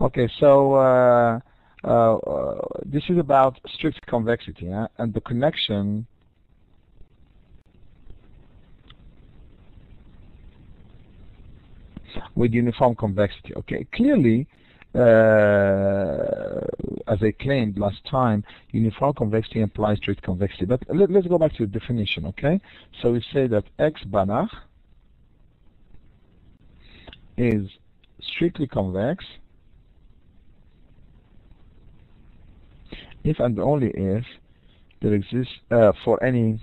Okay, so uh, uh, uh, this is about strict convexity and the connection with uniform convexity. Okay, clearly, uh, as I claimed last time, uniform convexity implies strict convexity. But let, us go back to the definition. Okay, so we say that X Banach is strictly convex. If and only if there exists uh, for any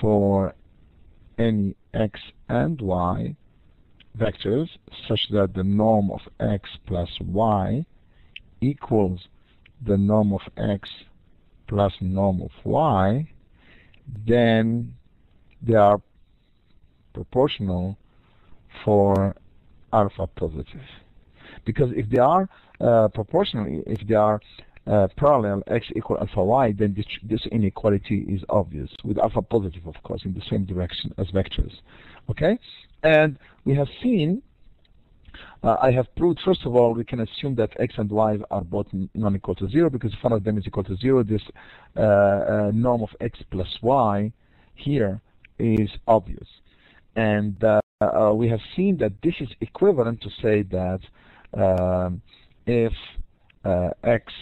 for any x and y vectors such that the norm of x plus y equals the norm of x plus norm of y, then they are proportional for alpha positive. Because if they are uh, proportionally, if they are uh, parallel x equal alpha y, then this, this, inequality is obvious, with alpha positive, of course, in the same direction as vectors. Okay? And we have seen, uh, I have proved, first of all, we can assume that x and y are both non-equal to 0, because if one of them is equal to 0, this uh, uh, norm of x plus y here is obvious. And uh, we have seen that this is equivalent to say that um, if uh, x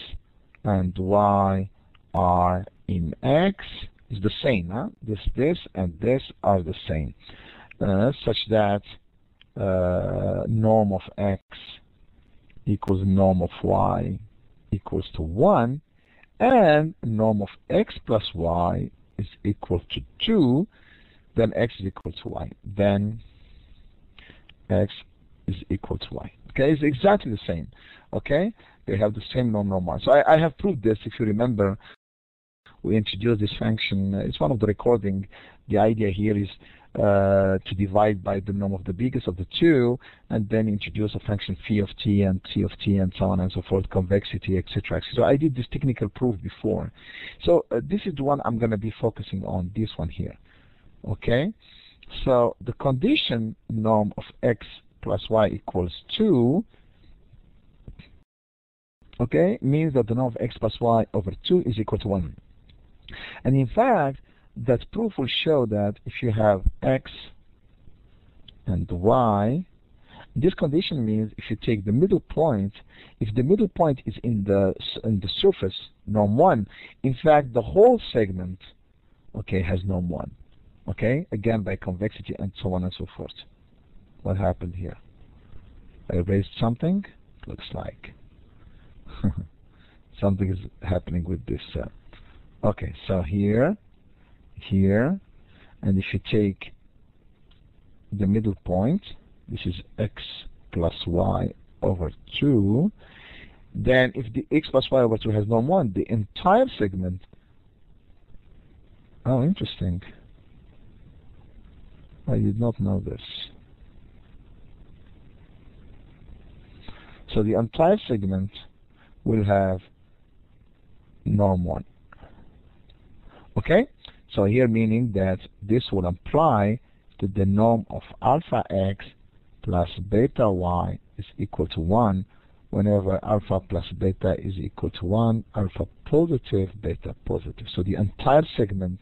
and y are in x is the same. Huh? This, this, and this are the same, uh, such that uh, norm of x equals norm of y equals to 1, and norm of x plus y is equal to 2, then x is equal to y. Then x is equal to y. Okay, it's exactly the same. Okay, they have the same norm normal. So I, I have proved this. If you remember, we introduced this function. It's one of the recording. The idea here is uh, to divide by the norm of the biggest of the two, and then introduce a function phi of t and t of t and so on and so forth, convexity, etc. So I did this technical proof before. So uh, this is the one I'm going to be focusing on, this one here. Okay? So the condition norm of x plus y equals 2 okay, means that the norm of x plus y over 2 is equal to 1. And in fact, that proof will show that if you have x and y, this condition means if you take the middle point, if the middle point is in the in the surface, norm 1, in fact, the whole segment, okay, has norm 1. Okay, again by convexity and so on and so forth. What happened here? I erased something? Looks like. something is happening with this cell. Okay, so here, here, and if you take the middle point, this is x plus y over 2, then if the x plus y over 2 has norm 1, the entire segment, oh, interesting. I did not know this. So the entire segment will have norm 1. Okay? So here meaning that this will apply to the norm of alpha x plus beta y is equal to 1 whenever alpha plus beta is equal to 1, alpha positive, beta positive. So the entire segment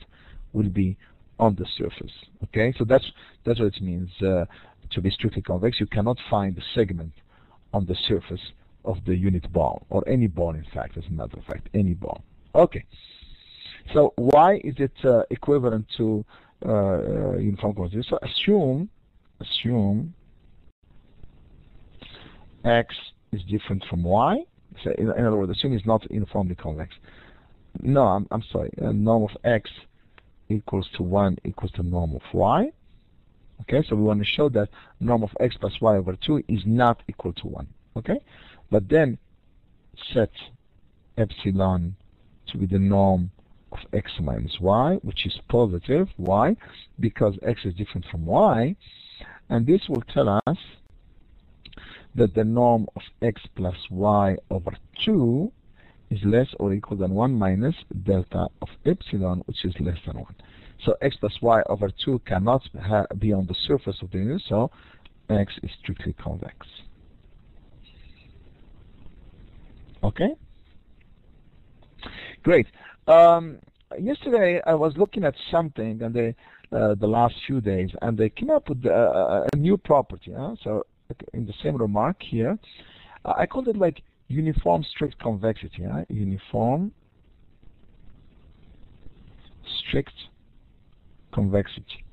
will be on the surface. Okay, so that's that's what it means. Uh, to be strictly convex, you cannot find the segment on the surface of the unit ball, or any ball in fact, as a matter of fact, any ball. Okay, so why is it uh, equivalent to uh, uh uniform convexity? So assume, assume x is different from y. So in, in other words, assume it's not uniformly convex. No, I'm, I'm sorry. Norm of x equals to 1 equals to norm of y. Okay, so we want to show that norm of x plus y over 2 is not equal to 1. Okay, but then set epsilon to be the norm of x minus y, which is positive. Why? Because x is different from y. And this will tell us that the norm of x plus y over 2 is less or equal than 1 minus delta of epsilon, which is less than 1. So x plus y over 2 cannot be on the surface of the unit, so X is strictly convex. Okay? Great. Um, yesterday I was looking at something and they, uh, the last few days and they came up with uh, a new property. Huh? So in the same remark here, uh, I called it like uniform strict convexity. Huh? Uniform strict convexity.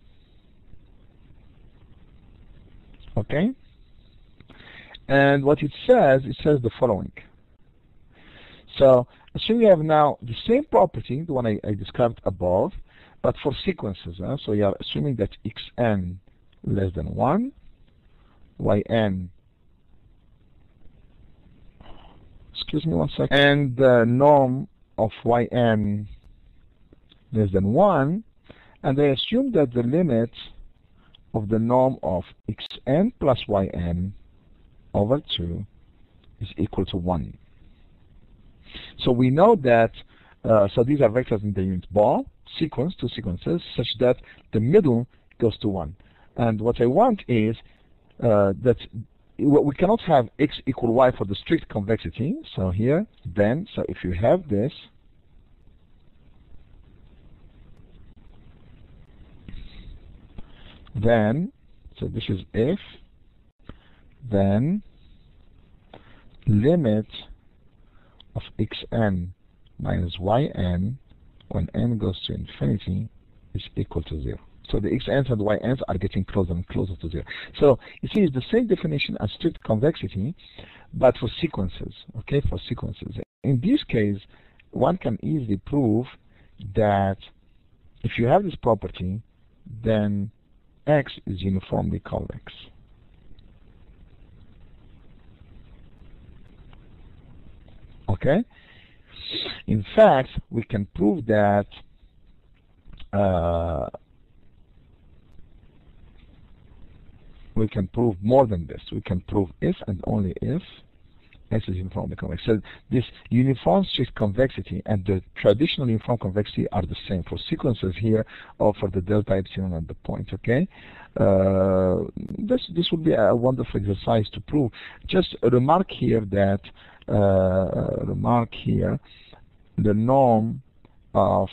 Okay? And what it says, it says the following. So assume you have now the same property, the one I, I described above, but for sequences. Huh? So you are assuming that xn less than 1, yn, excuse me one second, and the norm of yn less than 1, and they assume that the limit of the norm of xn plus yn over 2 is equal to 1. So we know that, uh, so these are vectors in the unit ball, sequence, two sequences, such that the middle goes to 1. And what I want is uh, that we cannot have x equal y for the strict convexity. So here, then, so if you have this, then, so this is if, then limit of xn minus yn when n goes to infinity is equal to 0. So the xn's and yn's are getting closer and closer to 0. So you see it's the same definition as strict convexity, but for sequences, okay, for sequences. In this case, one can easily prove that if you have this property, then x is uniformly convex. Okay? In fact, we can prove that uh, we can prove more than this. We can prove if and only if S is uniformly convex. So this uniform strict convexity and the traditional uniform convexity are the same for sequences here or for the delta epsilon at the point, okay? Uh, this, this would be a wonderful exercise to prove. Just a remark here that, uh, remark here, the norm of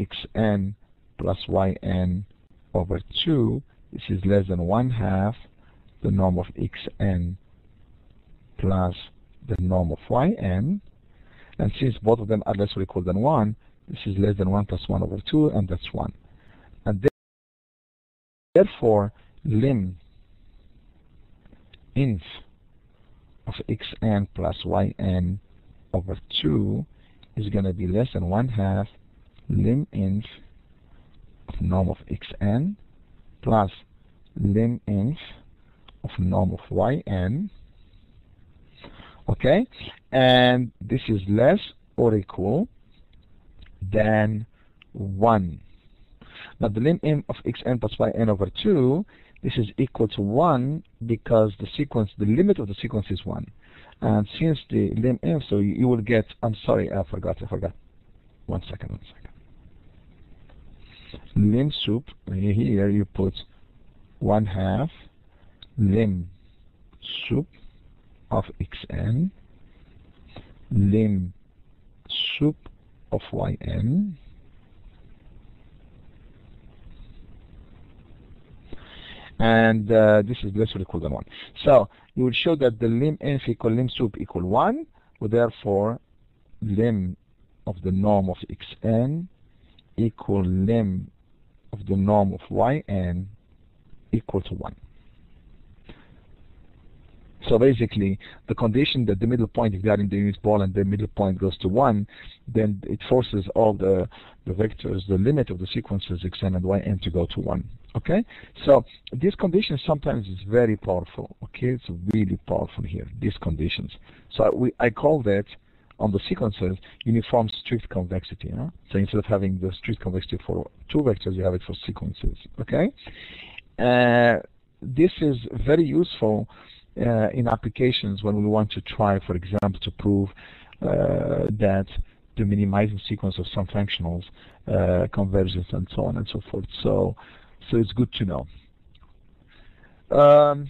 xn plus yn over 2, this is less than 1 half the norm of xn plus the norm of yn. And since both of them are less or equal than 1, this is less than 1 plus 1 over 2, and that's 1. And therefore, lim inf of xn plus yn over 2 is going to be less than 1 half lim inf of norm of xn plus lim inf of norm of yn. Okay? And this is less or equal than 1 now the lim m of xn plus yn over 2 this is equal to 1 because the sequence the limit of the sequence is 1 and since the lim m so you will get I'm sorry I forgot I forgot. One second one second lim sup here you put 1 half lim sup of xn lim sup of yn and uh, this is less or equal than 1. So you would show that the lim inf equal lim sup equal 1, well, therefore lim of the norm of xn equal lim of the norm of yn equal to 1. So basically, the condition that the middle point, if you are in the unit ball and the middle point goes to 1, then it forces all the, the vectors, the limit of the sequences xn and yn to go to 1. Okay? So these conditions sometimes is very powerful. Okay? It's really powerful here, these conditions. So we, I call that on the sequences uniform strict convexity. Huh? So instead of having the strict convexity for two vectors, you have it for sequences. Okay? Uh, this is very useful uh, in applications when we want to try, for example, to prove uh, that the minimizing sequence of some functionals uh, converges and so on and so forth. So, so it's good to know. Um,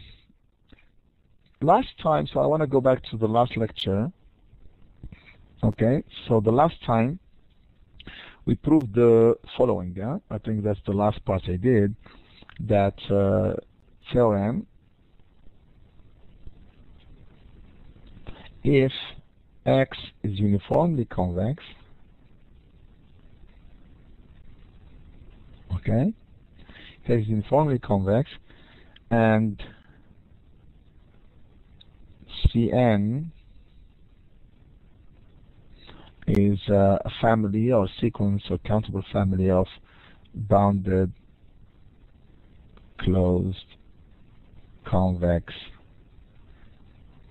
last time, so I want to go back to the last lecture. Okay, so the last time we proved the following. Yeah? I think that's the last part I did. That uh, theorem, if x is uniformly convex, okay, if x is uniformly convex, and Cn is a family or sequence or countable family of bounded, closed, convex,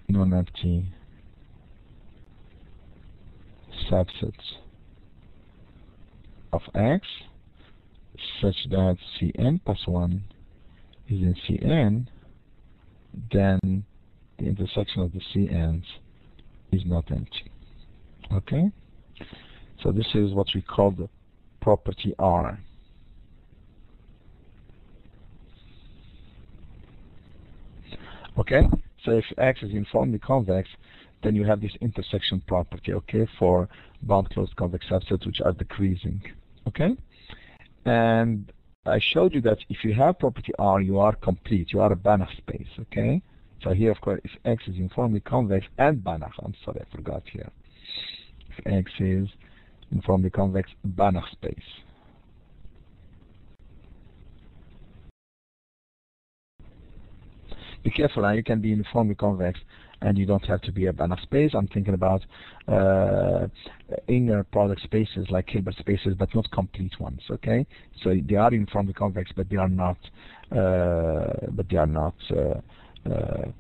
non-empty subsets of X such that Cn plus 1 is in Cn, then the intersection of the Cn's is not empty. Okay? So this is what we call the property R. Okay? So if X is uniformly convex, then you have this intersection property, okay, for bound closed convex subsets which are decreasing. Okay? And I showed you that if you have property R, you are complete. You are a Banach space, okay? So here, of course, if X is uniformly convex and Banach, I'm sorry, I forgot here. If X is uniformly convex Banach space. Be careful, you can be uniformly convex and you don't have to be a Banach space. I'm thinking about uh, inner product spaces like Hilbert spaces, but not complete ones. Okay, so they are uniformly convex, but they are not, uh, but they are not uh, uh,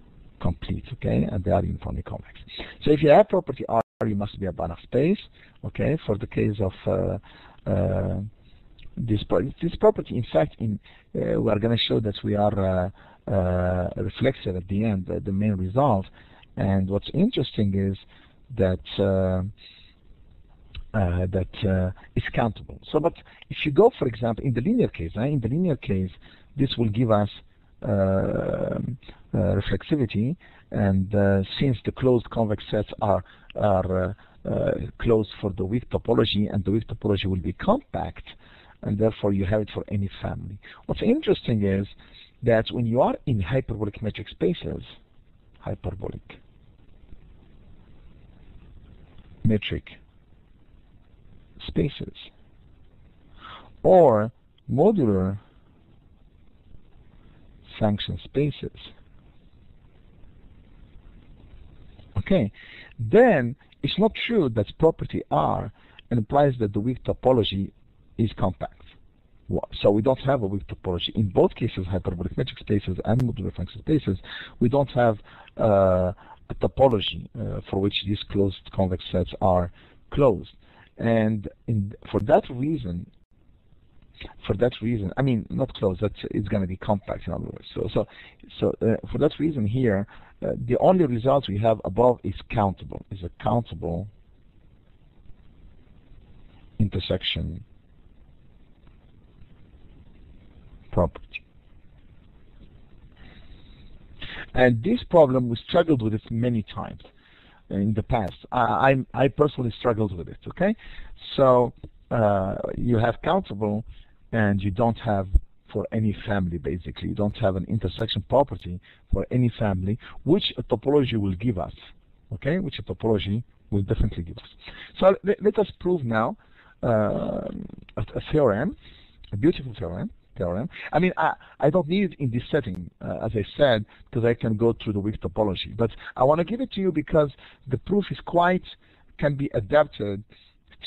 complete. Okay, and they are uniformly convex. So if you have property R, you must be a Banach space. Okay, for the case of uh, this, this property, in fact, in we are going to show that we are uh, reflexive at the end, the main result. And what's interesting is that uh, uh, that uh, is countable. So, but if you go, for example, in the linear case, uh, in the linear case, this will give us uh, reflexivity, and since the closed convex sets are are uh, closed for the weak topology, and the weak topology will be compact, and therefore you have it for any family. What's interesting is that when you are in hyperbolic metric spaces, hyperbolic metric spaces, or modular function spaces. Okay, then it's not true that property R implies that the weak topology is compact. So we don't have a weak topology. In both cases, hyperbolic metric spaces and modular function spaces, we don't have uh, a topology uh, for which these closed convex sets are closed. And in, for that reason, for that reason, I mean, not closed, that it's going to be compact in other words. So, so, so uh, for that reason here, the only result we have above is countable, is a countable intersection property. And this problem, we struggled with it many times in the past. I, I, I personally struggled with it, okay? So uh, you have countable and you don't have for any family, basically. You don't have an intersection property for any family, which a topology will give us, okay? Which a topology will definitely give us. So let, let us prove now uh, a, a theorem, a beautiful theorem, theorem. I mean, I, I don't need it in this setting, uh, as I said, because I can go through the weak topology. But I want to give it to you because the proof is quite, can be adapted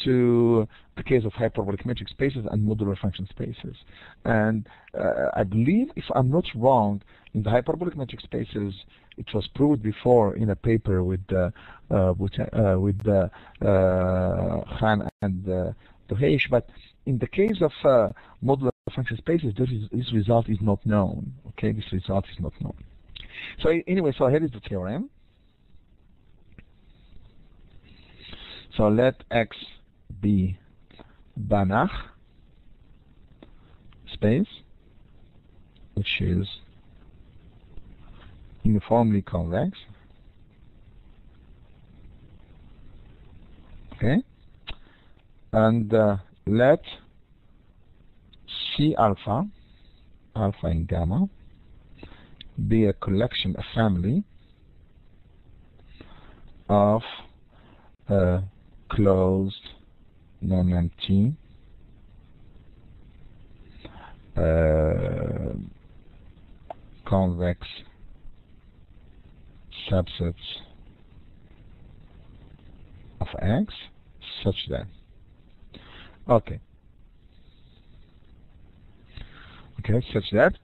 to the case of hyperbolic metric spaces and modular function spaces. And uh, I believe, if I'm not wrong, in the hyperbolic metric spaces, it was proved before in a paper with uh, uh, with, uh, with uh, Khan and uh, but in the case of uh, modular function spaces, this, is, this result is not known. Okay, this result is not known. So anyway, so here is the theorem. So let X be Banach space, which is uniformly convex. Okay, and uh, let C alpha, alpha and gamma, be a collection, a family of uh, closed, non-empty, uh, convex subsets of X such that. Okay. Okay such that.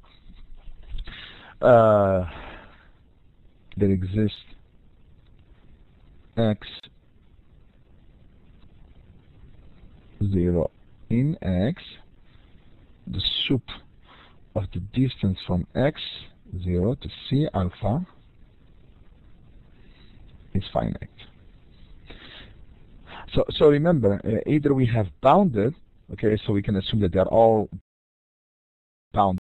Uh, there exists X 0 in X the sup of the distance from X 0 to C alpha is finite. So, so remember, uh, either we have bounded, okay, so we can assume that they're all bounded